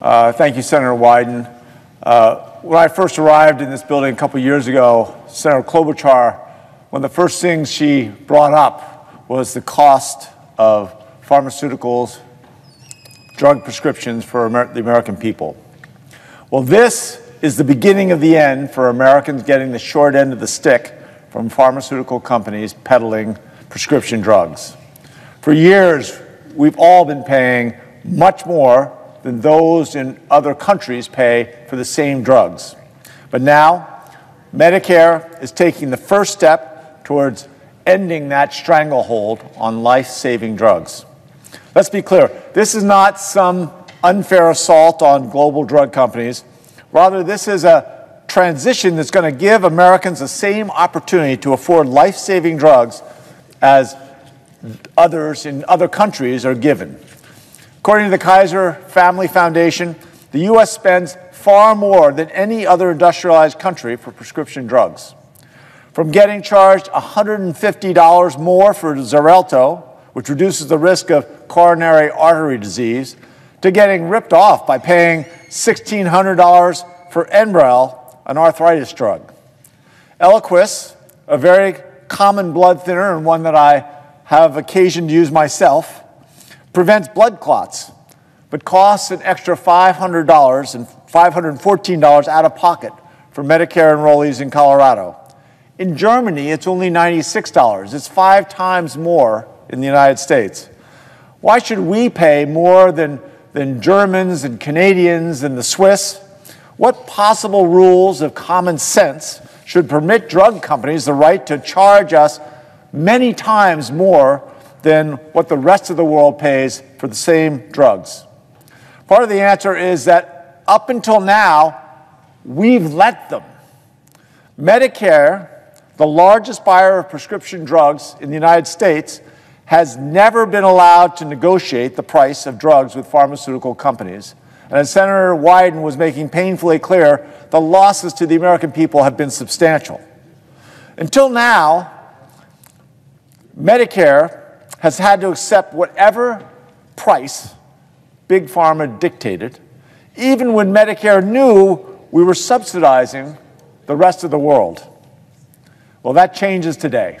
Uh, thank you, Senator Wyden. Uh, when I first arrived in this building a couple years ago, Senator Klobuchar, one of the first things she brought up was the cost of pharmaceuticals, drug prescriptions for Amer the American people. Well, this is the beginning of the end for Americans getting the short end of the stick from pharmaceutical companies peddling prescription drugs. For years, we've all been paying much more than those in other countries pay for the same drugs. But now, Medicare is taking the first step towards ending that stranglehold on life saving drugs. Let's be clear this is not some unfair assault on global drug companies. Rather, this is a transition that's going to give Americans the same opportunity to afford life saving drugs as others in other countries are given. According to the Kaiser Family Foundation, the U.S. spends far more than any other industrialized country for prescription drugs. From getting charged $150 more for Xarelto, which reduces the risk of coronary artery disease, to getting ripped off by paying $1,600 for Enbrel, an arthritis drug. Eliquis, a very common blood thinner and one that I have occasion to use myself, prevents blood clots, but costs an extra $500 and $514 out of pocket for Medicare enrollees in Colorado. In Germany, it's only $96. It's five times more in the United States. Why should we pay more than, than Germans and Canadians and the Swiss? What possible rules of common sense should permit drug companies the right to charge us many times more than what the rest of the world pays for the same drugs? Part of the answer is that up until now, we've let them. Medicare, the largest buyer of prescription drugs in the United States, has never been allowed to negotiate the price of drugs with pharmaceutical companies. And as Senator Wyden was making painfully clear, the losses to the American people have been substantial. Until now, Medicare has had to accept whatever price Big Pharma dictated, even when Medicare knew we were subsidizing the rest of the world. Well, that changes today.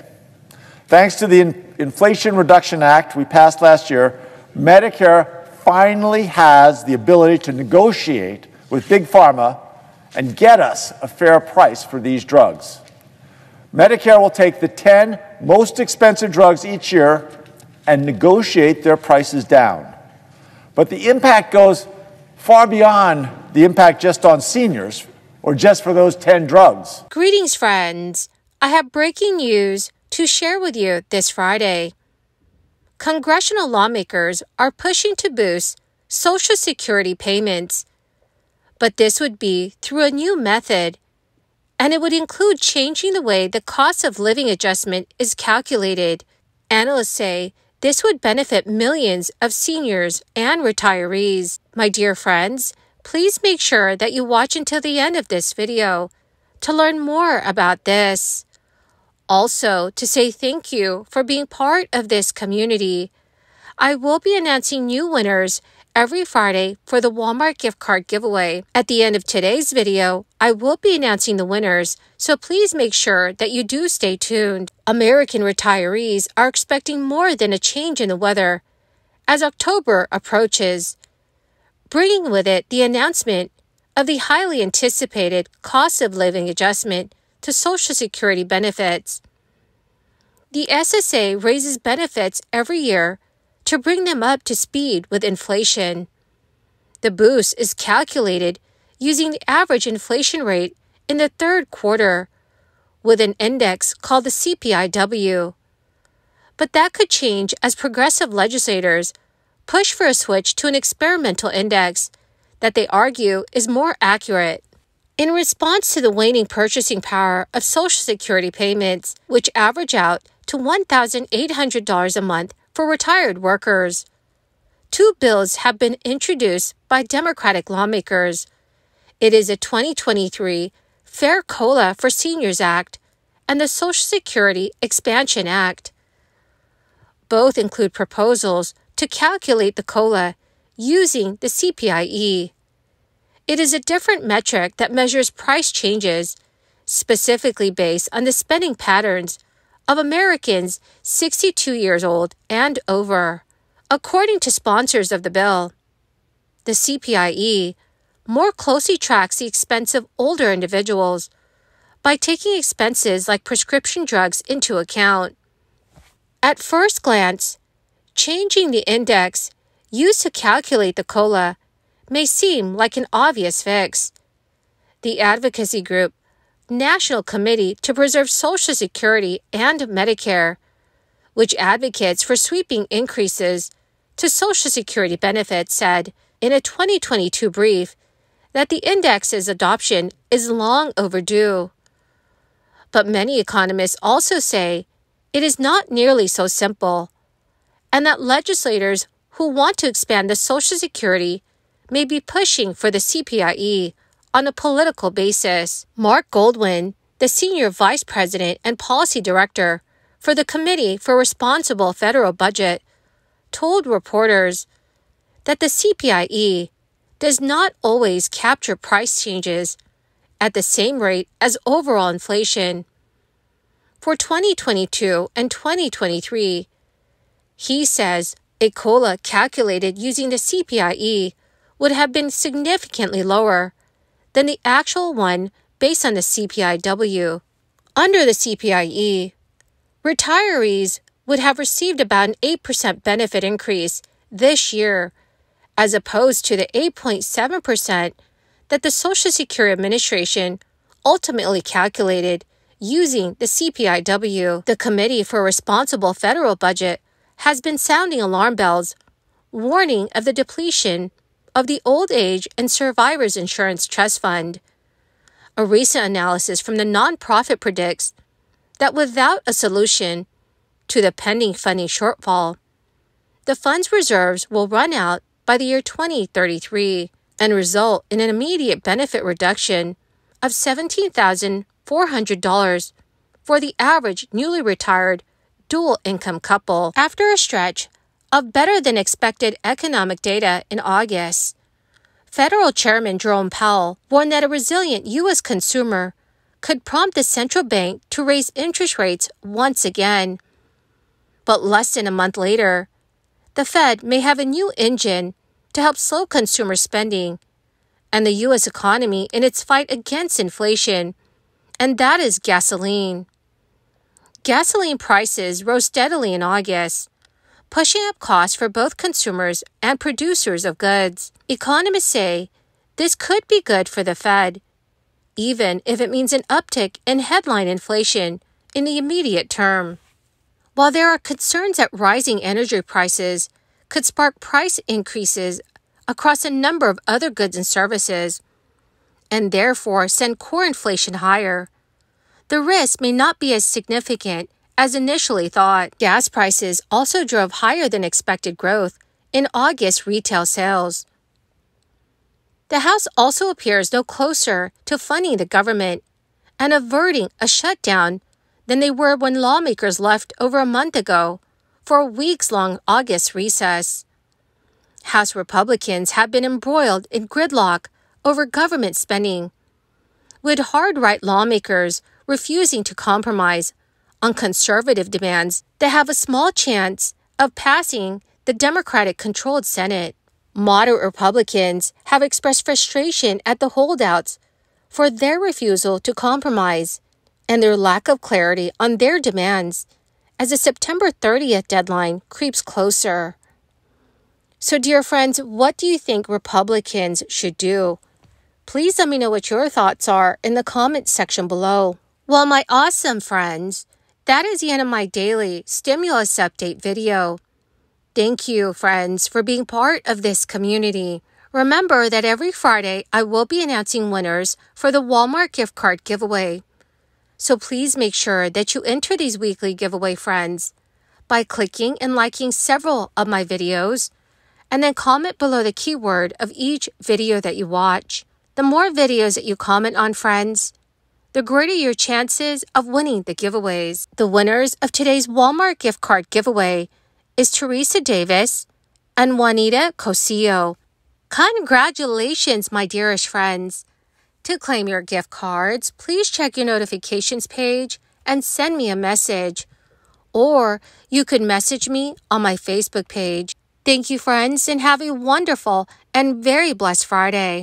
Thanks to the In Inflation Reduction Act we passed last year, Medicare finally has the ability to negotiate with Big Pharma and get us a fair price for these drugs. Medicare will take the 10 most expensive drugs each year and negotiate their prices down. But the impact goes far beyond the impact just on seniors or just for those 10 drugs. Greetings, friends. I have breaking news to share with you this Friday. Congressional lawmakers are pushing to boost Social Security payments, but this would be through a new method, and it would include changing the way the cost of living adjustment is calculated. Analysts say this would benefit millions of seniors and retirees. My dear friends, please make sure that you watch until the end of this video to learn more about this. Also, to say thank you for being part of this community. I will be announcing new winners every Friday for the Walmart gift card giveaway. At the end of today's video, I will be announcing the winners, so please make sure that you do stay tuned. American retirees are expecting more than a change in the weather as October approaches, bringing with it the announcement of the highly anticipated cost of living adjustment to Social Security benefits. The SSA raises benefits every year to bring them up to speed with inflation. The boost is calculated using the average inflation rate in the third quarter with an index called the CPIW. But that could change as progressive legislators push for a switch to an experimental index that they argue is more accurate. In response to the waning purchasing power of Social Security payments, which average out to $1,800 a month for retired workers. Two bills have been introduced by Democratic lawmakers. It is a 2023 Fair COLA for Seniors Act and the Social Security Expansion Act. Both include proposals to calculate the COLA using the CPIE. It is a different metric that measures price changes, specifically based on the spending patterns of Americans 62 years old and over. According to sponsors of the bill, the CPIE more closely tracks the expense of older individuals by taking expenses like prescription drugs into account. At first glance, changing the index used to calculate the COLA may seem like an obvious fix. The advocacy group, National Committee to Preserve Social Security and Medicare, which advocates for sweeping increases to Social Security benefits, said in a 2022 brief that the index's adoption is long overdue. But many economists also say it is not nearly so simple, and that legislators who want to expand the Social Security may be pushing for the CPIE on a political basis. Marc Goldwein, the Senior Vice President and Policy Director for the Committee for Responsible Federal Budget, told reporters that the CPIE does not always capture price changes at the same rate as overall inflation. For 2022 and 2023, he says a COLA calculated using the CPIE would have been significantly lower than the actual one based on the CPIW. Under the CPIE, retirees would have received about an 8% benefit increase this year as opposed to the 8.7% that the Social Security Administration ultimately calculated using the CPIW. The Committee for Responsible Federal Budget has been sounding alarm bells, warning of the depletion of the Old Age and Survivors Insurance Trust Fund. A recent analysis from the nonprofit predicts that without a solution to the pending funding shortfall, the fund's reserves will run out by the year 2033 and result in an immediate benefit reduction of $17,400 for the average newly retired dual income couple. After a stretch of better than expected economic data in August, Federal Chairman Jerome Powell warned that a resilient U.S. consumer could prompt the central bank to raise interest rates once again. But less than a month later, the Fed may have a new engine to help slow consumer spending and the U.S. economy in its fight against inflation, and that is gasoline. Gasoline prices rose steadily in August, pushing up costs for both consumers and producers of goods. Economists say this could be good for the Fed, even if it means an uptick in headline inflation in the immediate term. While there are concerns that rising energy prices could spark price increases across a number of other goods and services, and therefore send core inflation higher, the risk may not be as significant as initially thought. Gas prices also drove higher than expected growth in August retail sales. The House also appears no closer to funding the government and averting a shutdown than they were when lawmakers left over a month ago for a weeks long August recess. House Republicans have been embroiled in gridlock over government spending, with hard right lawmakers refusing to compromise on conservative demands that have a small chance of passing the Democratic controlled Senate. Moderate Republicans have expressed frustration at the holdouts for their refusal to compromise and their lack of clarity on their demands as the September 30th deadline creeps closer. So, dear friends, what do you think Republicans should do? Please let me know what your thoughts are in the comments section below. Well, my awesome friends, that is the end of my daily stimulus update video. Thank you, friends, for being part of this community. Remember that every Friday I will be announcing winners for the Walmart gift card giveaway. So please make sure that you enter these weekly giveaway friends by clicking and liking several of my videos and then comment below the keyword of each video that you watch. The more videos that you comment on, friends, the greater your chances of winning the giveaways. The winners of today's Walmart gift card giveaway is Teresa Davis and Juanita Cosillo. Congratulations, my dearest friends! To claim your gift cards, please check your notifications page and send me a message. Or you could message me on my Facebook page. Thank you, friends, and have a wonderful and very blessed Friday.